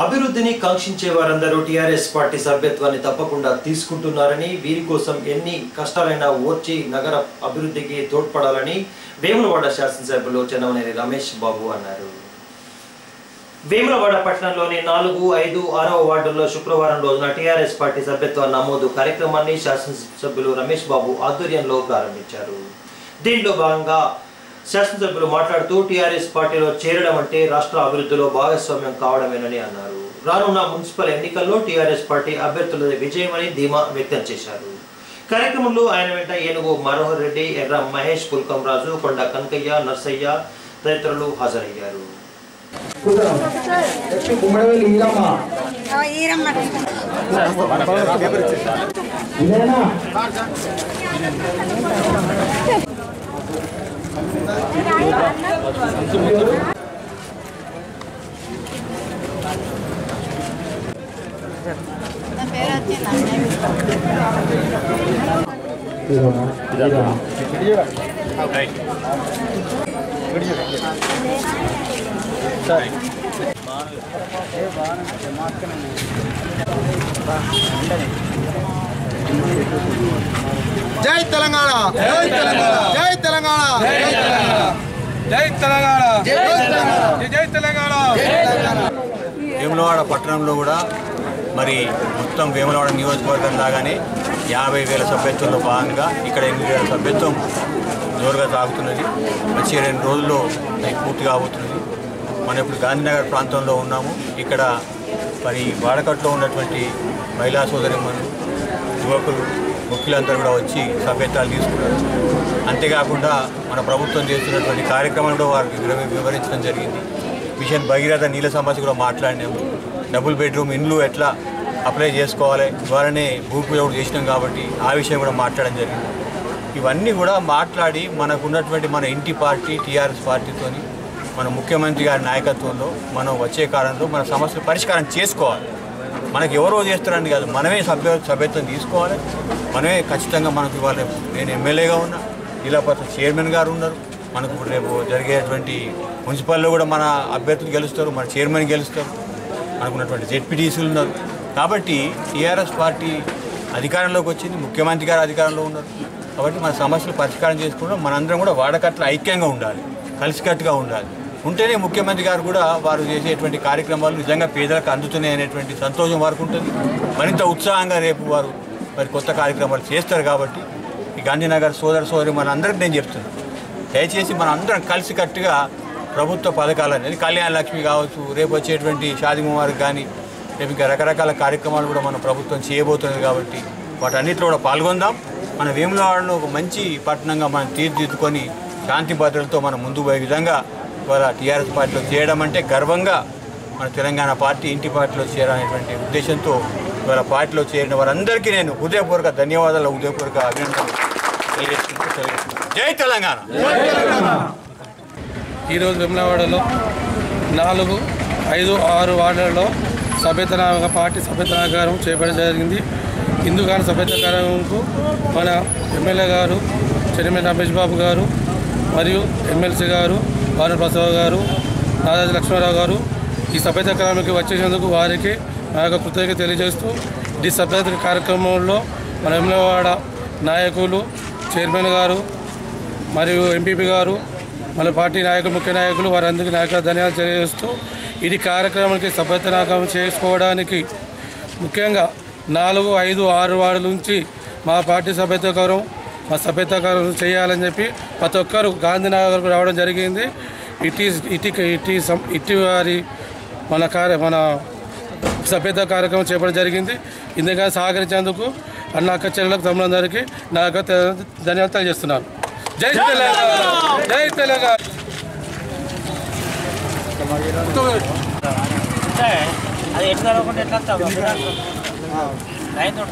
అభివృద్ధిని కాంక్షించే వారందరూ TRS party సభ్యత్వాన్ని తప్పకుండా తీసుకుంటున్నారని వీరి కోసం ఎన్ని కష్టాలైనా ఓర్చి నగర అభివృద్ధికి తోడ్పడాలని వేములవాడ శాసనసభ్యులు చెన్నమనేని రమేష్ బాబు అన్నారు. వేములవాడ పట్టణంలోని నాలుగు ఐదు ఆరవ వార్డుల్లో శుక్రవారం రోజున టీఆర్ఎస్ పార్టీ సభ్యత్వ నమోదు కార్యక్రమాన్ని శాసనసభ్యులు రమేష్ బాబు ఆధ్వర్యంలో ప్రారంభించారు. దీంట్లో భాగంగా శాసనసభ్యులు మాట్లాడుతూ టీఆర్ఎస్ పార్టీలో చేరడం అంటే రాష్ట్ర అభివృద్ధిలో భాగస్వామ్యం కావడమేనని అన్నారు. రానున్న మున్సిపల్ ఎన్నికల్లో టీఆర్ఎస్ పార్టీ అభ్యర్థుల విజయమని ధీమా వ్యక్తం చేశారు. కార్యక్రమంలో ఆయన వెంట ఏనుగు మనోహర్ రెడ్డి ఎర్ర మహేష్ పుల్కం రాజు కొండ కనకయ్య నర్సయ్య తదితరులు హాజరయ్యారు. ఇదేనా ఇదేనా ఇదేనా జై తెలంగాణ జై తెలంగాణ జై తెలంగాణ జై తెలంగాణ జై తెలంగాణ జై తెలంగాణ వేములవాడ పట్టణంలో కూడా మరి మొత్తం వేములవాడ నియోజకవర్గం లాగానే యాభై వేల సభ్యత్వంలో భాగంగా ఇక్కడ ఎనిమిది వేల సభ్యత్వం జోరుగా సాగుతున్నది. వచ్చే రెండు రోజుల్లో అది పూర్తి కాబోతున్నది. మనం ఇప్పుడు గాంధీనగర్ ప్రాంతంలో ఉన్నాము. ఇక్కడ మరి వాడకట్లో ఉన్నటువంటి మహిళా సోదరిమ్మలు యువకులు ముఖ్యులందరూ కూడా వచ్చి సభ్యత్వాలు తీసుకున్నారు. అంతేకాకుండా మన ప్రభుత్వం చేస్తున్నటువంటి కార్యక్రమాలు కూడా వారికి వివరించడం జరిగింది. మిషన్ భగీరథ నీళ్ళ సమస్య కూడా మాట్లాడినాము డబుల్ బెడ్రూమ్ ఇండ్లు ఎట్లా అప్లై చేసుకోవాలి? ద్వారానే భూ కూడా చేసినాం కాబట్టి ఆ విషయం కూడా మాట్లాడడం జరిగింది. ఇవన్నీ కూడా మాట్లాడి మనకు ఉన్నటువంటి మన ఇంటి పార్టీ టీఆర్ఎస్ పార్టీతోని మన ముఖ్యమంత్రి గారి నాయకత్వంలో మనం వచ్చే కాలంలో మన సమస్యలు పరిష్కారం చేసుకోవాలి. మనకి ఎవరో చేస్తారని కాదు మనమే సభ్య సభ్యత్వం తీసుకోవాలి. మనమే ఖచ్చితంగా మనకు ఇవాళ నేను ఎమ్మెల్యేగా ఉన్నా జిల్లా పరిషత్ చైర్మన్ గారు ఉన్నారు. మనకు ఇప్పుడు రేపు జరిగేటువంటి మున్సిపల్లో కూడా మన అభ్యర్థులు గెలుస్తారు మన చైర్మన్ గెలుస్తారు మనకున్నటువంటి జెడ్పీటీసీలు ఉన్నారు. కాబట్టి టీఆర్ఎస్ పార్టీ అధికారంలోకి వచ్చింది ముఖ్యమంత్రి గారు అధికారంలో ఉన్నారు. కాబట్టి మన సమస్యలు పరిష్కారం చేసుకోవడం మనందరం కూడా వాడకట్ల ఐక్యంగా ఉండాలి కలిసికట్టుగా ఉండాలి. ఉంటేనే ముఖ్యమంత్రి గారు కూడా వారు చేసేటువంటి కార్యక్రమాలు నిజంగా పేదలకు అందుతున్నాయి అనేటువంటి సంతోషం వారికి ఉంటుంది. మరింత ఉత్సాహంగా రేపు వారు మరి కొత్త కార్యక్రమాలు చేస్తారు కాబట్టి ఈ గాంధీనగర్ సోదర సోదరి మనందరికీ నేను చెప్తున్నాను. దయచేసి మనం అందరం కలిసికట్టుగా ప్రభుత్వ పథకాలు అనేది కళ్యాణ లక్ష్మి కావచ్చు రేపు వచ్చేటువంటి షాది ముబారక్ కానీ రేపు ఇంకా రకరకాల కార్యక్రమాలు కూడా మన ప్రభుత్వం చేయబోతున్నది కాబట్టి వాటన్నిటిలో కూడా పాల్గొందాం మన వేములవాడను ఒక మంచి పట్టణంగా మనం తీర్చిదిద్దుకొని శాంతి భద్రతలతో మనం ముందు పోయే విధంగా ఇవాళ టీఆర్ఎస్ పార్టీలో చేయడం అంటే గర్వంగా మన తెలంగాణ పార్టీ ఇంటి పార్టీలో చేరాలనేటువంటి ఉద్దేశంతో ఇవాళ పార్టీలో చేరిన వారందరికీ నేను హృదయపూర్వక ధన్యవాదాలు హృదయపూర్వక అభినందనలు తెలియజేసుకుంటూ తెలియజేస్తున్నాను. జై తెలంగాణ. ఈరోజు విమలవాడలో నాలుగు ఐదు ఆరు వార్డులలో సభ్యతన పార్టీ సభ్యతనాకారం చేపట్టడం జరిగింది. ఇందుకాని సభ్యతకారంకు మన ఎమ్మెల్యే గారు చెరిమెల రమేష్ బాబు గారు మరియు ఎమ్మెల్సీ గారు వారు ప్రసాద్ గారు నాదాజీ లక్ష్మీరావు గారు ఈ సభ్యత కార్యక్రమానికి వచ్చేసేందుకు వారికి నా యొక్క కృతజ్ఞత తెలియజేస్తూ ఈ సభ్యత కార్యక్రమంలో మన ఎమ్మెల్యేవాడ నాయకులు చైర్మన్ గారు మరియు ఎంపీపీ గారు మన పార్టీ నాయకులు ముఖ్య నాయకులు వారందరికీ నాయక ధన్యవాదాలు తెలియజేస్తూ ఇది కార్యక్రమానికి సభ్యతనాకం చేసుకోవడానికి ముఖ్యంగా నాలుగు ఐదు ఆరు వార్డుల నుంచి మా పార్టీ సభ్యతకరం మా సభ్యతకరం చేయాలని చెప్పి ప్రతి ఒక్కరు గాంధీనగర్కు రావడం జరిగింది. ఇటీ ఇటీ ఇటీ సం- ఇటీ వారి మన కార్య మన సభ్యత కార్యక్రమం చేపడం జరిగింది. ఇందుగా సహకరించేందుకు అన్న అక్క చెల్లెలకు తమ్ములందరికీ నా యొక్క ధన్యవాదాలు తెలియజేస్తున్నాను. జై తెలంగాణ. జై తెలంగాణ. అది ఎట్లా ఎట్లా రైతు